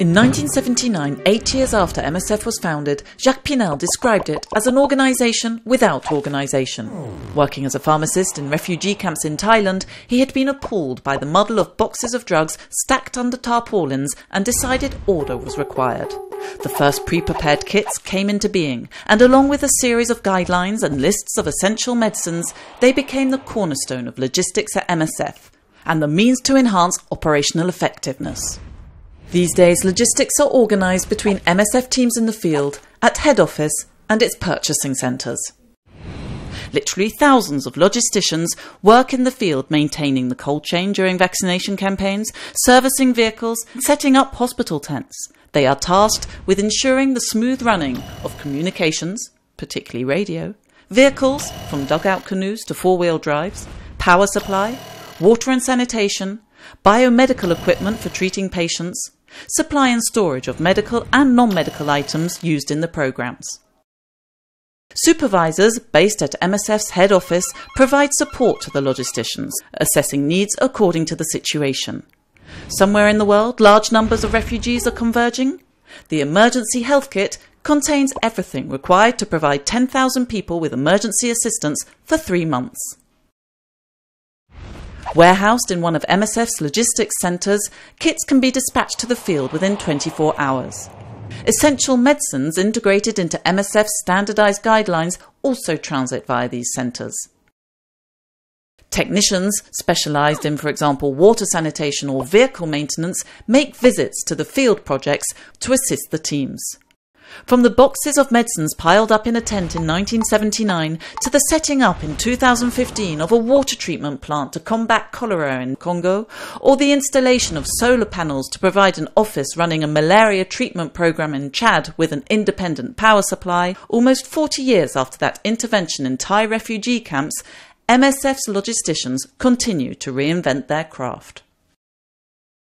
In 1979, eight years after MSF was founded, Jacques Pinel described it as an organisation without organisation. Working as a pharmacist in refugee camps in Thailand, he had been appalled by the muddle of boxes of drugs stacked under tarpaulins and decided order was required. The first pre prepared kits came into being, and along with a series of guidelines and lists of essential medicines, they became the cornerstone of logistics at MSF and the means to enhance operational effectiveness. These days, logistics are organised between MSF teams in the field, at head office, and its purchasing centres. Literally thousands of logisticians work in the field maintaining the cold chain during vaccination campaigns, servicing vehicles, setting up hospital tents. They are tasked with ensuring the smooth running of communications, particularly radio, vehicles from dugout canoes to four wheel drives, power supply, water and sanitation, biomedical equipment for treating patients, supply and storage of medical and non medical items used in the programs. Supervisors based at MSF's head office provide support to the logisticians, assessing needs according to the situation. Somewhere in the world, large numbers of refugees are converging. The emergency health kit contains everything required to provide 10,000 people with emergency assistance for three months. Warehoused in one of MSF's logistics centres, kits can be dispatched to the field within 24 hours. Essential medicines integrated into MSF's standardised guidelines also transit via these centres. Technicians specialised in, for example, water sanitation or vehicle maintenance make visits to the field projects to assist the teams. From the boxes of medicines piled up in a tent in 1979 to the setting up in 2015 of a water treatment plant to combat cholera in Congo, or the installation of solar panels to provide an office running a malaria treatment program in Chad with an independent power supply, almost 40 years after that intervention in Thai refugee camps, MSF's logisticians continue to reinvent their craft.